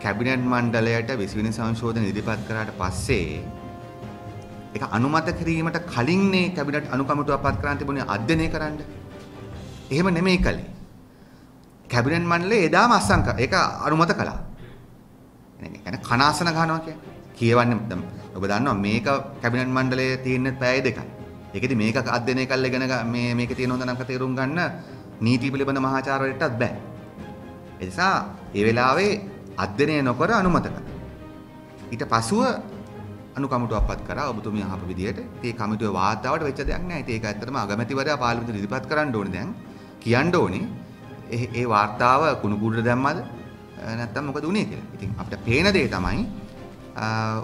Cabinet මණ්ඩලයට 20 වෙනි සංශෝධන ඉදිරිපත් කරාට පස්සේ ඒක අනුමත කිරීමට කලින්නේ කැබිනට් අනුකමිටුවක් පත් කරන්න තිබුණේ අධ්‍යයනය කරන්න. එහෙම නෙමෙයි කලේ. කැබිනට් මණ්ඩලය එදාම අස්සම් ඒක අනුමත කළා. يعني කනාසන ගන්නවා කියන්නේ. කියවන්නේ දැන් ඔබ දන්නවා මේක කැබිනට් මණ්ඩලයේ තියෙන පැය දෙකයි. ඒකෙදි මේක අධ්‍යයනය කරලා ඉගෙන මේ මේකේ තියෙන හොඳ නරක තේරුම් ගන්න නීති පිළිබඳ මහාචාර්යවරයෙක්ටත් බෑ. ඒ නිසා ඒ වෙලාවේ අධ්‍යයනය නොකර අනුමත කළා. ඊට පසුව අනුකමිටුවක් පත් කරා ඔබතුමිය අහපු විදිහට. ඒ කමිටුවේ වාතාවට වෙච්ච දෙයක් නෑ. ඒක ඇත්තටම අගමැතිවරයා පාර්ලිමේන්තුවට ඉදිරිපත් කරන්න ඕනේ දැන්. කියන්න ඕනේ. ඒ වාර්තාව කුණු කුඩට දැම්මද නැත්තම් මොකද උනේ කියලා. ඉතින් අපිට පේන දේ තමයි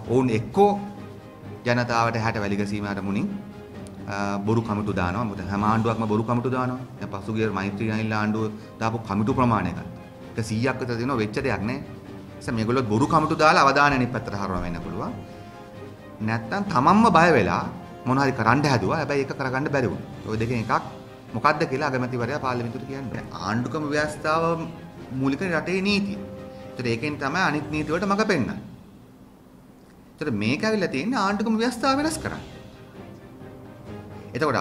ඔවුන් එක්කෝ ජනතාවට හැට වැලිගසීම අරමුණින් බොරු කමිටු දානවා. මොකද හැම ආණ්ඩුවක්ම බොරු කමිටු දානවා. දැන් පසුගිය මෛත්‍රී අනිල් ආණ්ඩුව දාපු කමිටු ප්‍රමාණය ගන්න. ඒක 100ක් විතර දෙනවා වෙච්ච දෙයක් නෑ. නිසා මේගොල්ලෝ බොරු කමිටු දාලා අවධානය අනිත් පැත්තට හරවන්න වෙන්න පුළුවන්. නැත්තම් තමන්ම බය වෙලා මොන හරි කරන්න හැදුවා. හැබැයි ඒක කරගන්න බැරි වුණා. ওই දෙකෙන් එකක් මොකද්ද කියලා අගමැතිවරයා පාර්ලිමේන්තුවට කියන්නේ. ආණ්ඩුක්‍රම ව්‍යවස්ථාව මූලික රටේ නීතිය. ඒතර ඒකෙන් තමයි අනිත් නීති වලට මඟ පෙන්නන්නේ. ඒතර මේක ඇවිල්ලා තියෙන්නේ ආණ්ඩුක්‍රම ව්‍යවස්ථාව වෙනස් කරන්න. එතකොට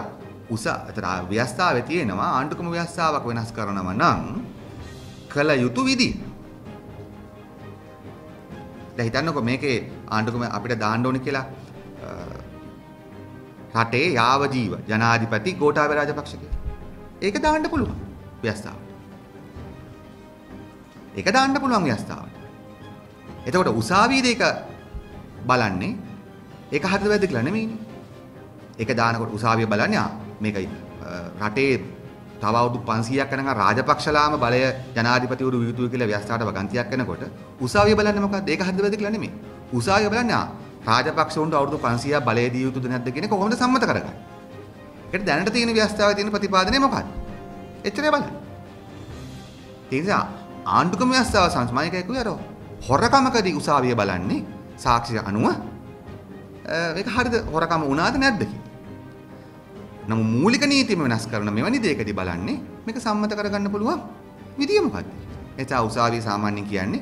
උස ඒතර ව්‍යවස්ථාවේ තියෙනවා ආණ්ඩුක්‍රම ව්‍යවස්ථාවක් වෙනස් කරනව නම් කළ යුතු විදි. දැන් හිතන්නකෝ මේකේ ආණ්ඩුක්‍රම අපිට දාන්න ඕනේ කියලා රටේ යාව ජීව ජනාධිපති ගෝඨාභය රාජපක්ෂ කියලා. ඒක දාන්න පුළුවන් ව්‍යවස්ථාවට. ඒක දාන්න පුළුවන් ව්‍යවස්ථාවට. එතකොට උසාවියේදී ඒක බලන්නේ ඒක හරිද වැරදිද කියලා නෙමෙයිනේ. ඒක දානකොට උසාවිය බලන්නේ ආ මේක රටේ තව අවුරුදු 500ක් යනකම් රාජපක්ෂලාම බලය ජනාධිපතිවරු විය යුතුයි කියලා ව්‍යවස්ථාවට වගන්තියක් කරනකොට උසාවිය බලන්නේ මොකක්ද? ඒක හරිද වැරදිද කියලා නෙමෙයි. උසාවිය බලන්නේ ආ රාජපක්ෂවුන්ට අවුරුදු 500ක් බලය දිය යුතුද නැද්ද කියන එක කොහොමද සම්මත කරගන්නේ? ඒකට දැනට තියෙන ව්‍යවස්ථාවේ තියෙන ප්‍රතිපාදනය මොකක්ද? එච්චරයි බලන්න. ඒ නිසා ආණ්ඩුක්‍රම ව්‍යවස්ථාව සංස්මායකයි කිව්වේ අර හොරකමකදී උසාවිය බලන්නේ සාක්ෂි අනුව ඒක හරිද හොරකම වුණාද නැද්ද කියලා. නමුත් මූලික නීතියම වෙනස් කරන මෙවැනි දෙයකදී බලන්නේ මේක සම්මත කරගන්න පුළුවන් විදිය මොකක්ද? එතා උසාවිය සාමාන්‍යයෙන් කියන්නේ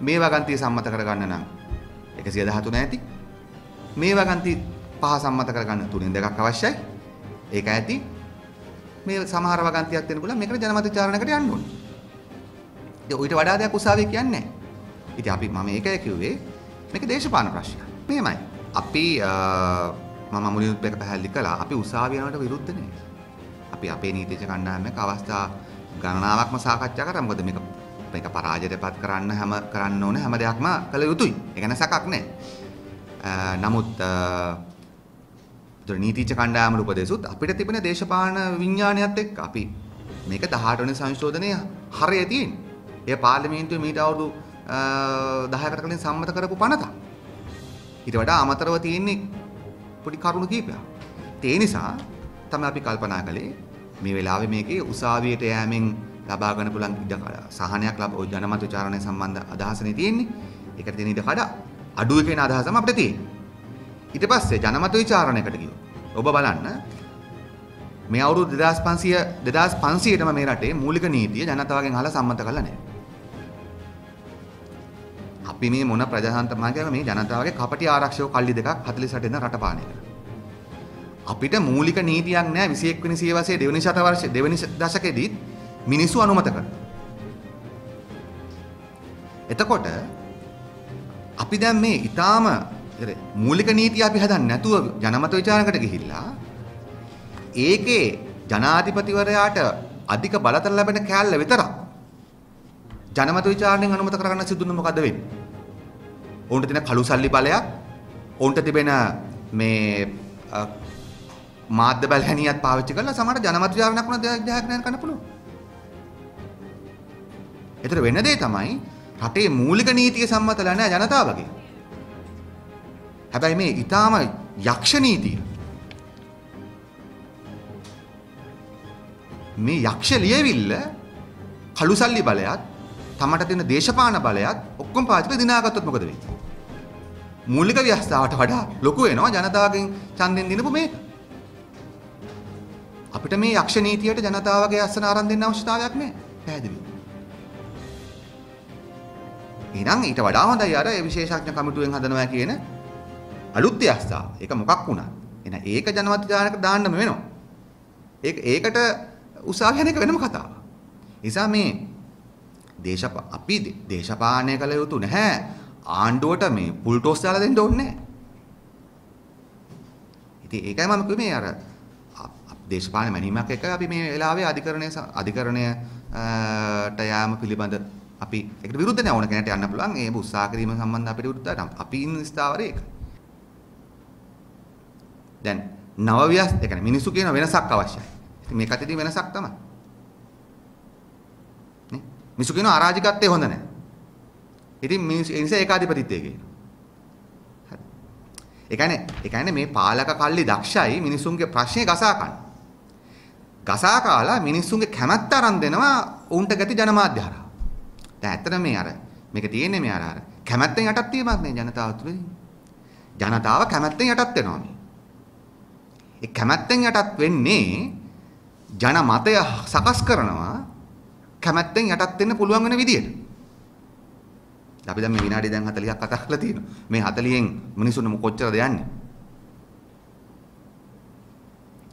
මේ වගන්තිය සම්මත කරගන්න නම් 113 ඇති. මේ වගන්ති පහ සම්මත කරගන්න තුනෙන් දෙකක් අවශ්‍යයි. ඒක ඇති. මේ සමහර වගන්තියක් දෙන්න පුළුවන් මේකට ජනමත විචාරණයකට යන්න ඕනේ. ඉතින් ඊට වඩා දෙයක් උසාවිය කියන්නේ නැහැ. ඉතින් අපි මම ඒකයි කිව්වේ මේක දේශපාලන ප්‍රශ්නයක්. මෙහෙමයි. අපි මම මුලින්ම මේක පැහැදිලි කළා. අපි උසාවියනට විරුද්ධ නෙවෙයි. අපි අපේ නීතිඥ කණ්ඩායමක අවස්ථා ගණනාවක්ම සාකච්ඡා කරා. මොකද මේක මේක පරාජයටපත් කරන්න හැම කරන්න ඕන හැම දෙයක්ම කළ යුතුයි. ඒ ගැන සැකක් නැහැ. නමුත් ඒතර නීතිච්ච කණ්ඩායම උපදේශුත් අපිට තිබෙන දේශපාලන විඥානයත් එක්ක අපි මේක 18 වෙනි සංශෝධනයේ හරය තියෙන්නේ. ඒ පාර්ලිමේන්තුවේ මීට අවුරුදු 10කට කලින් සම්මත කරපු පනත. ඊට වඩා අමතරව තියෙන්නේ පොඩි කරුණු කීපයක්. ඒ නිසා තමයි අපි කල්පනා කළේ මේ වෙලාවේ මේකේ උසාවියට යෑමෙන් ලබා ගන්න පුළුවන් ඉඩ සහනයක් ලබ ඔය ජනමත විචාරණය සම්බන්ධ අදහසනේ තියෙන්නේ. ඒකට තියෙන ඉඩ කඩ අඩුව කියන අදහසම අපිට තියෙන්නේ. ඊට පස්සේ ජනමත විචාරණයකට ගියෝ. ඔබ බලන්න මේ අවුරුදු 2500 2500ටම මේ රටේ මූලික නීතිය ජනතාවගෙන් අහලා සම්මත කරලා නැහැ. අපි මේ මොන ප්‍රජාතන්ත්‍ර මාර්ගයක මේ ජනතාවගේ කපටි ආරක්ෂක කල්ලි දෙකක් 48 දෙනා රට පාලනය කරනවා. අපිට මූලික නීතියක් නැහැ 21 වෙනි සියවසේ දෙවෙනි ශතවර්ෂයේ දෙවෙනි දශකයේදී මිනිස්සු අනුමත කරනවා. එතකොට අපි දැන් මේ ඊටාම මූලික නීතිය අපි හදන්නේ නැතුව ජනමත විචාරණයකට ගිහිල්ලා ඒකේ ජනාධිපතිවරයාට අධික බලතල ලැබෙන කෑල්ල විතරක් ජනමත විචාරණයෙන් අනුමත කරගන්න සිදුන මොකද වෙන්නේ? ඔවුන්ට තියෙන කළු සල්ලි බලයක්, ඔවුන්ට තිබෙන මේ මාධ්‍ය බලහැනියත් පාවිච්චි කරලා සමහර ජනමත විචාරණයක් වුණා දෙයක් දෙයක් නෑ කරන්න පුළුවන්. ඒතර වෙන දේ තමයි රටේ මූලික නීතිය සම්මතලා නැහැ ජනතාවගේ. හැබැයි මේ ඊටාම යක්ෂ නීතිය මේ යක්ෂ ලියවිල්ල කළුසල්ලි බලයත් තමට තියෙන දේශපාලන බලයත් ඔක්කොම පාවිච්චි කරලා දිනාගත්තොත් මොකද වෙන්නේ? මූලික ව්‍යවස්ථාවට වඩා ලොකු වෙනවා ජනතාවගෙන් ඡන්දෙන් දිනපු මේක. අපිට මේ යක්ෂ නීතියට ජනතාවගේ අස්සන ආරම්භ දෙන්න අවශ්‍යතාවයක් නැහැ. පැහැදිලි. එහෙනම් ඊට වඩා හොඳයි අර ඒ විශේෂඥ කමිටුවෙන් හදනවා කියන අලුත් අවස්ථාව. ඒක මොකක් වුණත්. එහෙනම් ඒක ජනමත දානකට දාන්නම වෙනවා. ඒක ඒකට උසාවිය යන එක වෙනම කතාවක්. නිසා මේ දේශපා අපි දේශපාලනය කළ යුතු නැහැ. ආණ්ඩුවට මේ පුල් ටෝස් දාලා දෙන්න ඕනේ. නැහැ. ඉතින් ඒකයි මම කිව්වේ මේ අර දේශපාලන මැනීමක් එක අපි මේ වෙලාවේ අධිකරණය අධිකරණයට යාම පිළිබඳ අපි ඒකට විරුද්ධ නැහැ ඕන කෙනෙක්ට යන්න පුළුවන්. ඒ උත්සාහ කිරීම සම්බන්ධ අපිට විරුද්ධයි අපි ඉන්න ස්ථාවරේ ඒක. දැන් නව ව්‍යස් ඒ කියන්නේ මිනිසු කියන වෙනසක් අවශ්‍යයි. ඉතින් මේකත් ඉතින් වෙනසක් තමයි. නේ මිනිසු කියන අරාජිකත්වයේ හොඳ නැහැ ඉතින් මිනිස්සු ඒ නිසා ඒකාධිපතිත්වයේ කියනවා. හරි. ඒ කියන්නේ ඒ කියන්නේ මේ පාලක කල්ලි දක්ෂයි මිනිසුන්ගේ ප්‍රශ්නේ ගසා ගන්න ගසා කාලා මිනිස්සුන්ගේ කැමැත්ත අරන් දෙනවා උන්ට ගැති ජනමාධ්‍ය හරහා දැන් ඇත්තට මේ අර මේක තියෙන්නේ මේ අර අර කැමැත්තෙන් යටත් වීමක් නේ ජනතාව තුළදී. ජනතාව කැමැත්තෙන් යටත් වෙනවා මේ. ඒ කැමැත්තෙන් යටත් වෙන්නේ ජන මතය සකස් කරනවා කැමැත්තෙන් යටත් වෙන්න පුළුවන් වෙන විදියට. අපි දැන් මේ විනාඩි දැන් 40ක් කතා කරලා තියෙනවා. මේ 40න් මිනිසුන්ට කොච්චරද යන්නේ?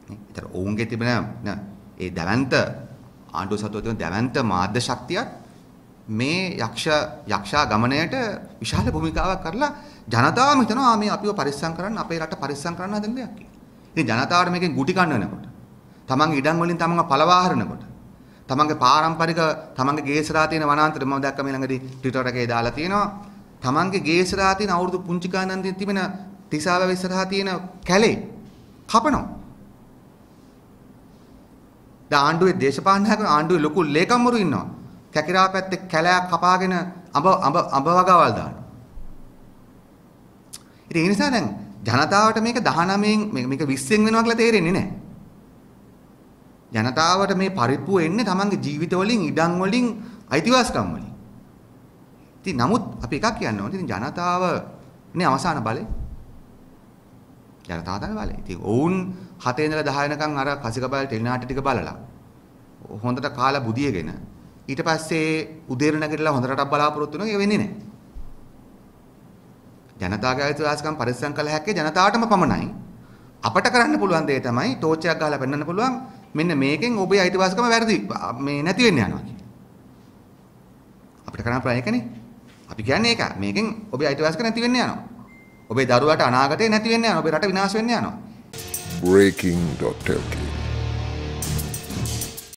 නේ? ඒතර ඔවුන්ගේ තිබෙන ඒ දැවන්ත ආණ්ඩුව සතුව තිබෙන දැවන්ත මාධ්‍ය ශක්තියත් මේ යක්ෂ යක්ෂා ගමනයට විශාල භූමිකාවක් කරලා ජනතාවම හිතනවා මේ අපිව පරිස්සම් කරන්න අපේ රට පරිස්සම් කරන්න හදන දෙයක් කියලා. ඉතින් ජනතාවට මේකෙන් ගුටි කන්න වෙනකොට තමන්ගේ ඉඩම් වලින් තමන්ව පළවා හරනකොට තමන්ගේ පාරම්පරික තමන්ගේ ගේසරා තියෙන වනාන්තර මම දැක්ක මේ ළඟදී ට්විටර් එකේ දාලා තියෙනවා තමන්ගේ ගේසරා තියෙන අවුරුදු පුංචි කානන්දී තිබෙන තිසාව ඉස්සරහා තියෙන කැලේ කපනවා. දැන් ආණ්ඩුවේ දේශපාලන ආණ්ඩුවේ ලොකු ලේකම්වරු ඉන්නවා. කැකිරා පැත්තේ කැලයක් කපාගෙන අඹ අඹ අඹ වගාවල් දානවා. ඉතින් ඒ නිසා දැන් ජනතාවට මේක 19න් මේක 20න් වෙනවා කියලා තේරෙන්නේ නැහැ. ජනතාවට මේ පරිප්පුව එන්නේ තමන්ගේ ජීවිත වලින්, ඉඩම් වලින්, අයිතිවාසිකම් වලින්. ඉතින් නමුත් අපි එකක් කියන්න ඕනේ. ඉතින් ජනතාව නේ අවසාන බලය. ජනතාව තමයි බලය. ඉතින් ඔවුන් 7 ඉඳලා 10 වෙනකන් අර කසිකබල් ටෙලිනාට්‍ය ටික බලලා හොඳට කාලා බුදියගෙන ඊට පස්සේ උදේර නැගිටලා හොඳ රටක් බලාපොරොත්තු වෙනවා ඒක වෙන්නේ නැහැ. ජනතාවගේ අයිතිවාසිකම් පරිස්සම් කළ හැක්කේ ජනතාවටම පමණයි. අපට කරන්න පුළුවන් දේ තමයි ටෝච් එකක් ගහලා පෙන්වන්න පුළුවන් මෙන්න මේකෙන් ඔබේ අයිතිවාසිකම වැරදි මේ නැති වෙන්න යනවා කියලා. අපිට කරන්න පුළුවන් ඒකනේ. අපි කියන්නේ ඒක. මේකෙන් ඔබේ අයිතිවාසිකම නැති වෙන්න යනවා. ඔබේ දරුවාට අනාගතේ නැති වෙන්න යනවා. ඔබේ රට විනාශ වෙන්න යනවා. breaking.lk